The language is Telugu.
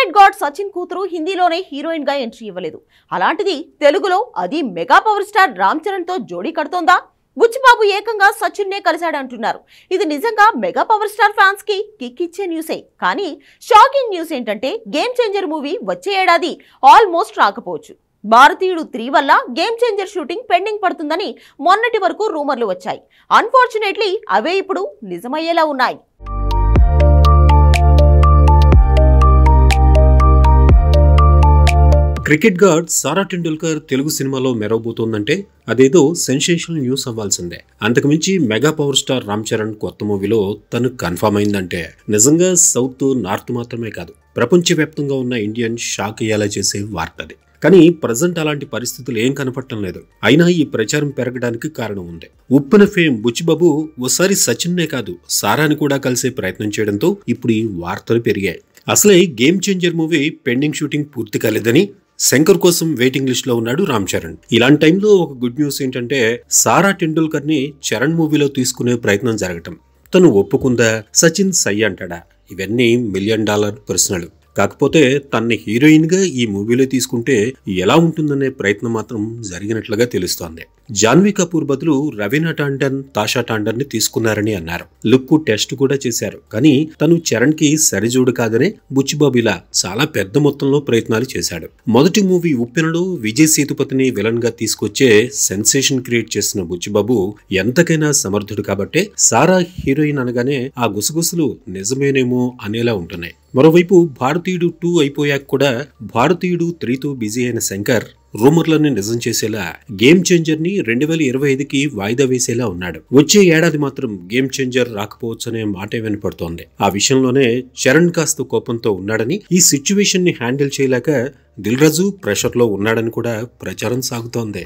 క్రికెట్ గాడ్ సచిన్ కూతురు హిందీలోనే హీరోయిన్గా ఎంట్రీ ఇవ్వలేదు. అలాంటిది తెలుగులో అది మెగా పవర్ స్టార్ రామ్ చరణ్తో జోడీ కడుతోందా? బుచ్చిబాబు ఏకంగా సచిన్ నే కలిశాడంటున్నారు. ఇది నిజంగా మెగా పవర్ స్టార్ ఫ్యాన్స్కి కిక్ ఇచ్చే న్యూసే. కానీ షాకింగ్ న్యూస్ ఏంటంటే గేమ్ చేంజర్ మూవీ వచ్చే ఏడాది ఆల్మోస్ట్ రాకపోవచ్చు. భారతీయుడు త్రీ వల్ల గేమ్ చేంజర్ షూటింగ్ పెండింగ్ పడుతుందని మొన్నటి వరకు రూమర్లు వచ్చాయి. అన్ఫార్చునేట్లీ అవే ఇప్పుడు నిజమయ్యేలా ఉన్నాయి. క్రికెట్ గార్డ్ సారా టెండూల్కర్ తెలుగు సినిమాలో మెరవబోతోందంటే అదేదో సెన్సేషనల్ న్యూస్ అవ్వాల్సిందే. అంతకుమించి mega power star Ram Charan కొత్త మూవీలో తను కన్ఫర్మ్ అయిందంటే నిజంగా సౌత్ నార్త్ మాత్రమే కాదు ప్రపంచవ్యాప్తంగా ఉన్న ఇండియన్ షాక్ అయ్యేలా చేసే వార్త అది. కానీ ప్రజెంట్ అలాంటి పరిస్థితులు ఏం కనపడటం లేదు. అయినా ఈ ప్రచారం పెరగడానికి కారణం ఉంది. ఉప్పిన ఫేమ్ బుచ్చిబాబు ఓసారి సచిన్నే కాదు సారాని కూడా కలిసే ప్రయత్నం చేయడంతో ఇప్పుడు ఈ వార్తలు పెరిగాయి. అసలే game changer movie pending shooting పూర్తి కాలేదని శంకర్ కోసం వెయిటింగ్ లిస్ట్లో ఉన్నాడు రామ్ చరణ్. ఇలాంటి టైంలో ఒక గుడ్ న్యూస్ ఏంటంటే సారా టెండూల్కర్ని చరణ్ మూవీలో తీసుకునే ప్రయత్నం జరగటం. తను ఒప్పుకుందా? సచిన్ సై అంటాడా? ఇవన్నీ మిలియన్ డాలర్ ప్రశ్నలు. కాకపోతే తన్ని హీరోయిన్గా ఈ మూవీలో తీసుకుంటే ఎలా ఉంటుందనే ప్రయత్నం మాత్రం జరిగినట్లుగా తెలుస్తోంది. జాన్వీ కపూర్ బదులు రవీనా టాండన్ తాషా టాండన్ని తీసుకున్నారని అన్నారు. లుక్ టెస్ట్ కూడా చేశారు. కానీ తను చరణ్కి సరిజోడు కాదనే బుచ్చిబాబు ఇలా చాలా పెద్ద మొత్తంలో ప్రయత్నాలు చేశాడు. మొదటి మూవీ ఉప్పెనలో విజయ్ సేతుపతిని విలన్గా తీసుకొచ్చే సెన్సేషన్ క్రియేట్ చేసిన బుచ్చిబాబు ఎంతకైనా సమర్థుడు కాబట్టే సారా హీరోయిన్ అనగానే ఆ గుసగుసలు నిజమేనేమో అనేలా ఉంటున్నాయి. మరోవైపు భారతీయుడు టూ అయిపోయాక కూడా భారతీయుడు త్రీతో బిజీ అయిన శంకర్ రూమర్లను నిజం చేసేలా గేమ్ చేంజర్ని రెండు వేల ఇరవై ఐదుకి వాయిదా వేసేలా ఉన్నాడు. వచ్చే ఏడాది మాత్రం గేమ్ చేంజర్ రాకపోవచ్చనే మాటే వినపడుతోంది. ఆ విషయంలోనే చరణ్ కాస్త కోపంతో ఉన్నాడని ఈ సిచ్యువేషన్ని హ్యాండిల్ చేయలేక దిల్రాజు ప్రెషర్లో ఉన్నాడని కూడా ప్రచారం సాగుతోంది.